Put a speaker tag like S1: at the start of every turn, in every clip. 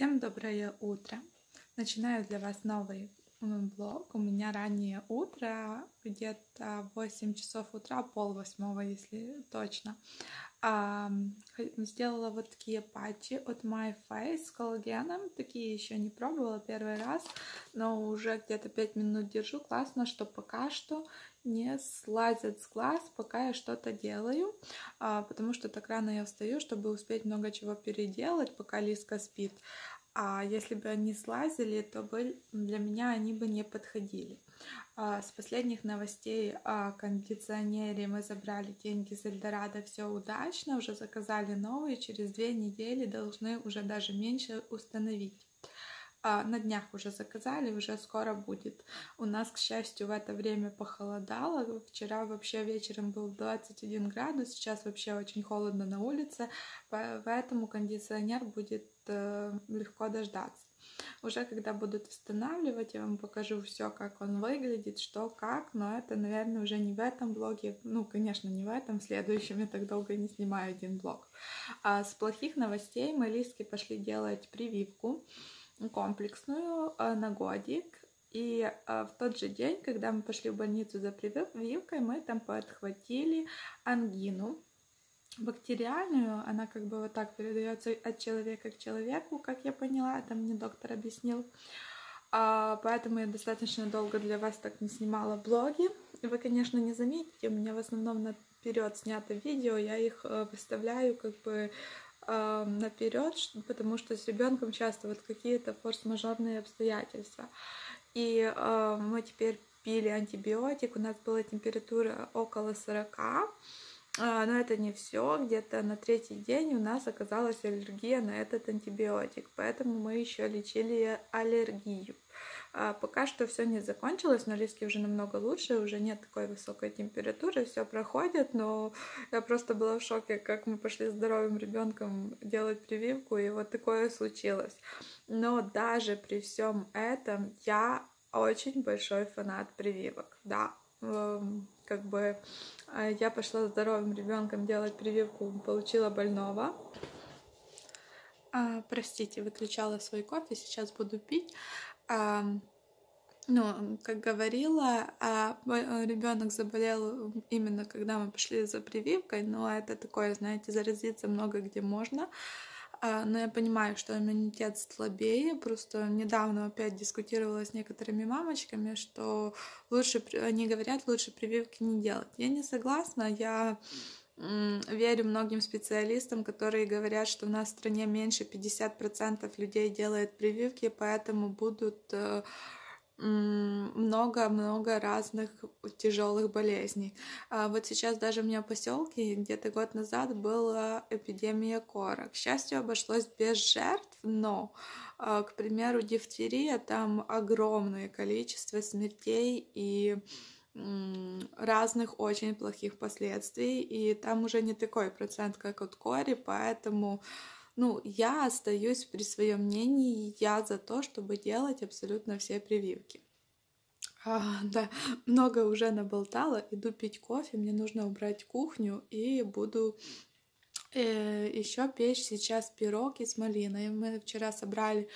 S1: Всем доброе утро! Начинаю для вас новый блог. У меня раннее утро, где-то 8 часов утра, пол восьмого, если точно. Сделала вот такие патчи от My Face с коллагеном. Такие еще не пробовала первый раз, но уже где-то 5 минут держу. Классно, что пока что не слазят с глаз, пока я что-то делаю, а, потому что так рано я встаю, чтобы успеть много чего переделать, пока Лиска спит. А если бы они слазили, то бы для меня они бы не подходили. А, с последних новостей о кондиционере мы забрали деньги с Эльдорадо, все удачно, уже заказали новые, через две недели должны уже даже меньше установить. А, на днях уже заказали, уже скоро будет. У нас, к счастью, в это время похолодало. Вчера вообще вечером был 21 градус, сейчас вообще очень холодно на улице, поэтому кондиционер будет э, легко дождаться. Уже когда будут устанавливать, я вам покажу все, как он выглядит, что, как, но это, наверное, уже не в этом блоге, ну, конечно, не в этом, в следующем я так долго не снимаю один блог. А с плохих новостей мы листки пошли делать прививку комплексную э, на годик. И э, в тот же день, когда мы пошли в больницу за прививкой, мы там подхватили ангину бактериальную. Она как бы вот так передается от человека к человеку, как я поняла, это мне доктор объяснил. А, поэтому я достаточно долго для вас так не снимала блоги. Вы, конечно, не заметите, у меня в основном наперед снято видео, я их э, выставляю как бы э, наперед, потому что с ребенком часто вот какие-то форс-мажорные обстоятельства. И э, мы теперь пили антибиотик, у нас была температура около 40, а, но это не все. Где-то на третий день у нас оказалась аллергия на этот антибиотик, поэтому мы еще лечили аллергию. А пока что все не закончилось, но Лиске уже намного лучше, уже нет такой высокой температуры, все проходит, но я просто была в шоке, как мы пошли здоровым ребенком делать прививку, и вот такое случилось. Но даже при всем этом я очень большой фанат прививок, да, эм, как бы э, я пошла здоровым ребенком делать прививку, получила больного. А, простите, выключала свой кофе, сейчас буду пить. А, ну, как говорила, а ребенок заболел именно когда мы пошли за прививкой, но это такое, знаете, заразиться много где можно. А, но я понимаю, что иммунитет слабее. Просто недавно опять дискутировала с некоторыми мамочками, что лучше, они говорят, лучше прививки не делать. Я не согласна, я верю многим специалистам, которые говорят, что у нас в стране меньше 50% людей делает прививки, поэтому будут э, много-много разных тяжелых болезней. А вот сейчас даже у меня в поселке где-то год назад была эпидемия кора. К счастью, обошлось без жертв, но, а, к примеру, дифтерия, там огромное количество смертей и разных очень плохих последствий, и там уже не такой процент, как от кори, поэтому ну, я остаюсь при своем мнении, я за то, чтобы делать абсолютно все прививки. А, да, много уже наболтала, иду пить кофе, мне нужно убрать кухню и буду э, еще печь сейчас пирог из малины. Мы вчера собрали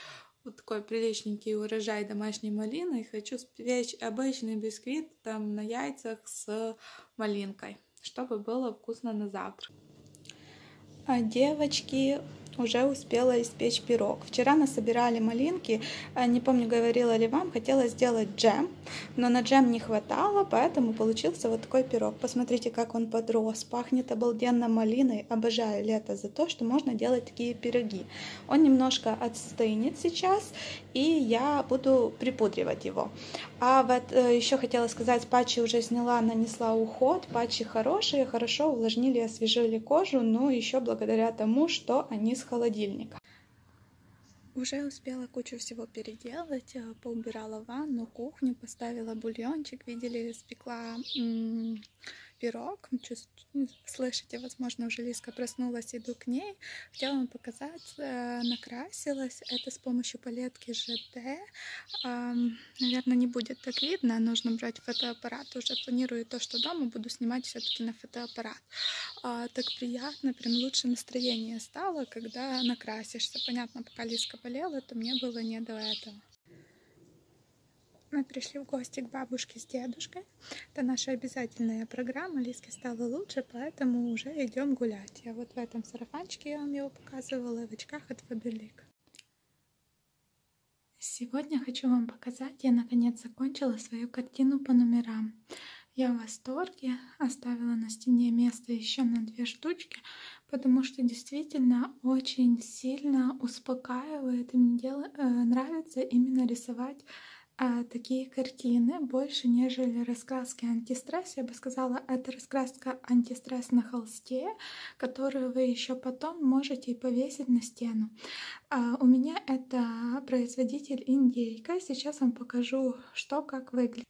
S1: вот такой приличненький урожай домашней малины и хочу спечь обычный бисквит там на яйцах с малинкой, чтобы было вкусно на завтра. А девочки, уже успела испечь пирог. Вчера насобирали малинки, а, не помню, говорила ли вам, хотела сделать джем, но на джем не хватало, поэтому получился вот такой пирог. Посмотрите, как он подрос, пахнет обалденно малиной. Обожаю лето за то, что можно делать такие пироги. Он немножко отстынет сейчас, и я буду припудривать его. А вот э, еще хотела сказать, патчи уже сняла, нанесла уход. Патчи хорошие, хорошо увлажнили, освежили кожу, но еще благодаря тому, что они с холодильника. Уже успела кучу всего переделать, э, поубирала ванну, кухню, поставила бульончик, видели, спекла пирог. Слышите, возможно, уже Лиска проснулась, иду к ней. Хотела вам показать, э, накрасилась. Это с помощью палетки ЖД. Наверное, не будет так видно, нужно брать фотоаппарат. Уже планирую то, что дома буду снимать все-таки на фотоаппарат. А, так приятно, прям лучше настроение стало, когда накрасишься. Понятно, пока Лиска болела, то мне было не до этого. Мы пришли в гости к бабушке с дедушкой. Это наша обязательная программа. Лиске стало лучше, поэтому уже идем гулять. Я вот в этом сарафанчике я вам его показывала, в очках от Фаберлик. Сегодня хочу вам показать, я наконец закончила свою картину по номерам. Я в восторге, оставила на стене место еще на две штучки, потому что действительно очень сильно успокаивает и мне дел... Э, нравится именно рисовать а, такие картины больше, нежели раскраски антистресс. Я бы сказала, это раскраска антистресс на холсте, которую вы еще потом можете повесить на стену. А, у меня это производитель Индейка. Сейчас вам покажу, что как выглядит.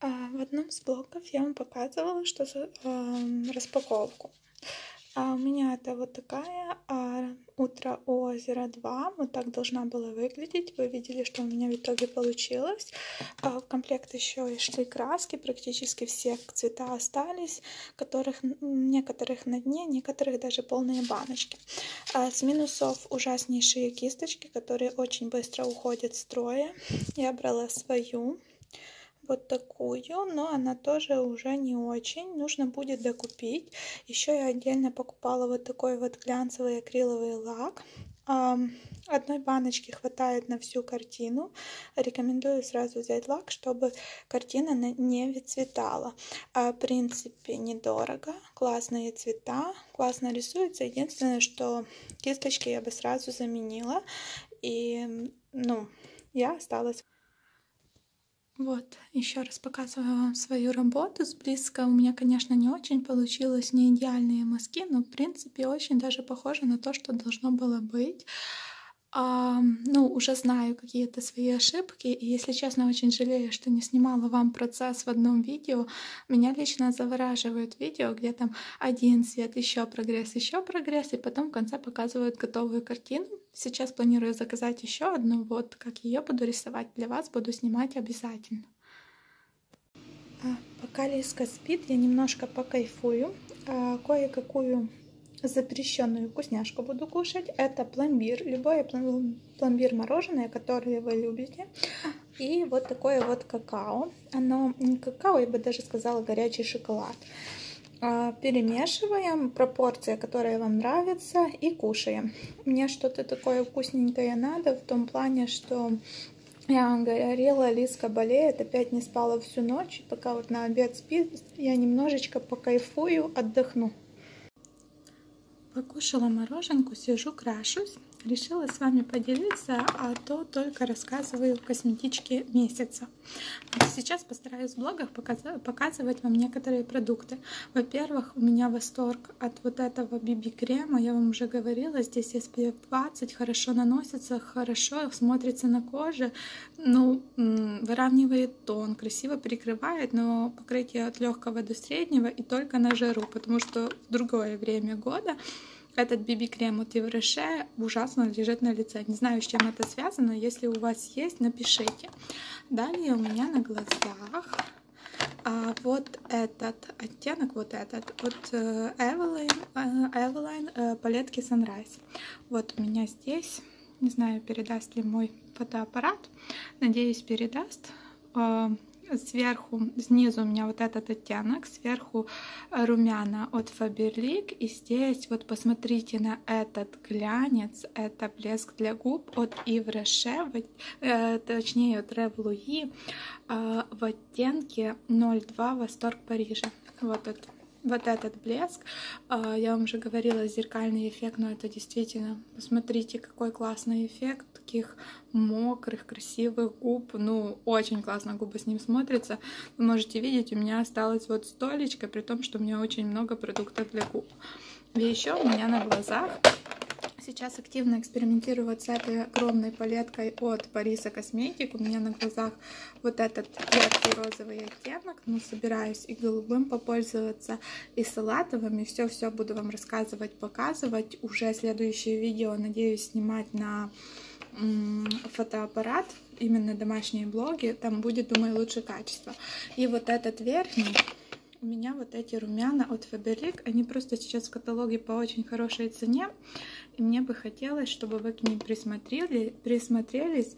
S1: А, в одном из блоков я вам показывала, что за э, распаковку. А у меня это вот такая а, утро озера 2. Вот так должна была выглядеть. Вы видели, что у меня в итоге получилось. А, в комплект еще и шли краски. Практически все цвета остались, которых некоторых на дне, некоторых даже полные баночки. А, с минусов ужаснейшие кисточки, которые очень быстро уходят в строя. Я брала свою вот такую, но она тоже уже не очень. Нужно будет докупить. Еще я отдельно покупала вот такой вот глянцевый акриловый лак. Одной баночки хватает на всю картину. Рекомендую сразу взять лак, чтобы картина не выцветала. А, в принципе, недорого. Классные цвета, классно рисуется. Единственное, что кисточки я бы сразу заменила. И, ну, я осталась вот, еще раз показываю вам свою работу с близко. У меня, конечно, не очень получилось, не идеальные мазки, но, в принципе, очень даже похоже на то, что должно было быть ну, уже знаю какие-то свои ошибки, и, если честно, очень жалею, что не снимала вам процесс в одном видео. Меня лично завораживают видео, где там один цвет, еще прогресс, еще прогресс, и потом в конце показывают готовую картину. Сейчас планирую заказать еще одну, вот как ее буду рисовать для вас, буду снимать обязательно. А, пока Лиска спит, я немножко покайфую, а, кое-какую запрещенную вкусняшку буду кушать. Это пломбир, любое пломбир мороженое, которое вы любите. И вот такое вот какао. Оно не какао, я бы даже сказала горячий шоколад. А, перемешиваем пропорция, которая вам нравится, и кушаем. Мне что-то такое вкусненькое надо в том плане, что я вам говорила, Лиска болеет, опять не спала всю ночь. Пока вот на обед спит, я немножечко покайфую, отдохну. Покушала мороженку, сижу, крашусь. Решила с вами поделиться, а то только рассказываю косметички месяца. Сейчас постараюсь в блогах показывать вам некоторые продукты. Во-первых, у меня восторг от вот этого BB-крема. Я вам уже говорила, здесь SPF 20, хорошо наносится, хорошо смотрится на коже. Ну, выравнивает тон, красиво прикрывает, но покрытие от легкого до среднего и только на жару, потому что в другое время года этот BB-крем от Евреше ужасно лежит на лице. Не знаю, с чем это связано. Если у вас есть, напишите. Далее у меня на глазах а вот этот оттенок, вот этот, от э, Eveline, э, Eveline э, палетки Sunrise. Вот у меня здесь, не знаю, передаст ли мой фотоаппарат, надеюсь, передаст сверху, снизу у меня вот этот оттенок, сверху э, румяна от Faberlic. И здесь вот посмотрите на этот глянец, это блеск для губ от Yves Rocher, э, точнее от Revlui э, в оттенке 02 Восторг Парижа. Вот этот вот этот блеск. А, я вам уже говорила, зеркальный эффект, но это действительно, посмотрите, какой классный эффект таких мокрых, красивых губ. Ну, очень классно губы с ним смотрятся. Вы можете видеть, у меня осталось вот столечко, при том, что у меня очень много продуктов для губ. И еще у меня на глазах Сейчас активно экспериментирую с этой огромной палеткой от Париса Косметик. У меня на глазах вот этот яркий розовый оттенок, но собираюсь и голубым попользоваться, и салатовым, и все-все буду вам рассказывать, показывать. Уже следующее видео, надеюсь, снимать на фотоаппарат, именно домашние блоги, там будет, думаю, лучше качество. И вот этот верхний у меня вот эти румяна от Faberlic, они просто сейчас в каталоге по очень хорошей цене, и мне бы хотелось, чтобы вы к ним присмотрели, присмотрелись.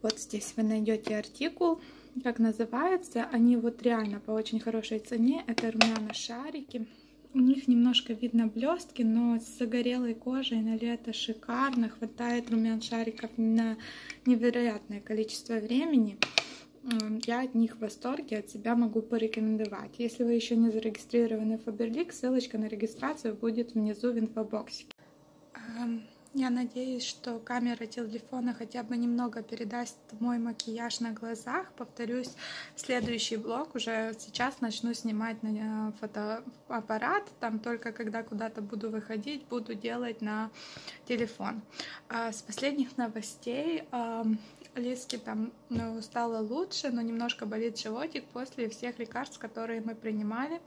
S1: Вот здесь вы найдете артикул, как называется, они вот реально по очень хорошей цене, это румяна шарики. У них немножко видно блестки, но с загорелой кожей на лето шикарно. Хватает румян шариков на невероятное количество времени я от них в восторге, от себя могу порекомендовать. Если вы еще не зарегистрированы в Faberlic, ссылочка на регистрацию будет внизу в инфобоксе. Я надеюсь, что камера телефона хотя бы немного передаст мой макияж на глазах. Повторюсь, следующий блог уже сейчас начну снимать на фотоаппарат. Там только когда куда-то буду выходить, буду делать на телефон. А с последних новостей Лиске там ну, стало лучше, но немножко болит животик после всех лекарств, которые мы принимали,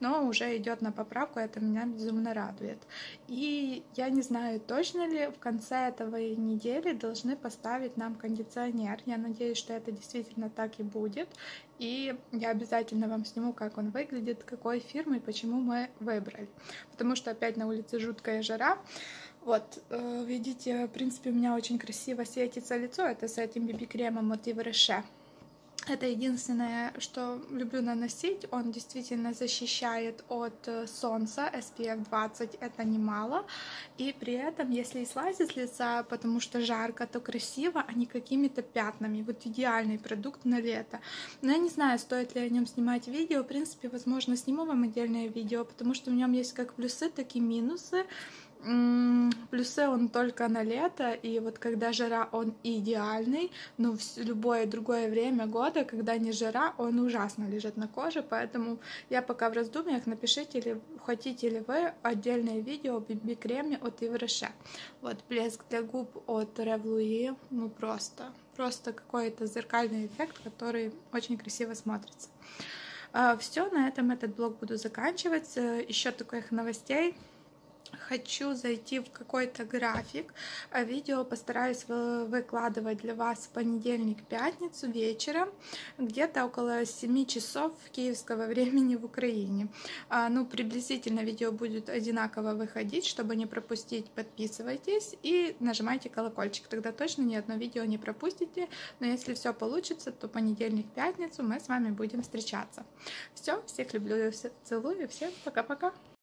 S1: но уже идет на поправку, это меня безумно радует. И я не знаю, точно ли в конце этого недели должны поставить нам кондиционер. Я надеюсь, что это действительно так и будет. И я обязательно вам сниму, как он выглядит, какой фирмы почему мы выбрали. Потому что опять на улице жуткая жара. Вот, э, видите, в принципе, у меня очень красиво светится лицо. Это с этим BB-кремом от Ивреше. Это единственное, что люблю наносить. Он действительно защищает от э, солнца. SPF 20 это немало. И при этом, если и слазить с лица, потому что жарко, то красиво, а не какими-то пятнами. Вот идеальный продукт на лето. Но я не знаю, стоит ли о нем снимать видео. В принципе, возможно, сниму вам отдельное видео, потому что в нем есть как плюсы, так и минусы. Плюсы он только на лето, и вот когда жара, он идеальный, но в любое другое время года, когда не жара, он ужасно лежит на коже, поэтому я пока в раздумьях, напишите, ли, хотите ли вы отдельное видео о BB-креме от Ивреше. Вот блеск для губ от Revlui, ну просто, просто какой-то зеркальный эффект, который очень красиво смотрится. А, Все, на этом этот блог буду заканчивать. Еще таких новостей хочу зайти в какой-то график. А видео постараюсь выкладывать для вас в понедельник, пятницу вечером, где-то около 7 часов киевского времени в Украине. А, ну, приблизительно видео будет одинаково выходить, чтобы не пропустить, подписывайтесь и нажимайте колокольчик, тогда точно ни одно видео не пропустите. Но если все получится, то понедельник, пятницу мы с вами будем встречаться. Все, всех люблю, целую, всем пока-пока.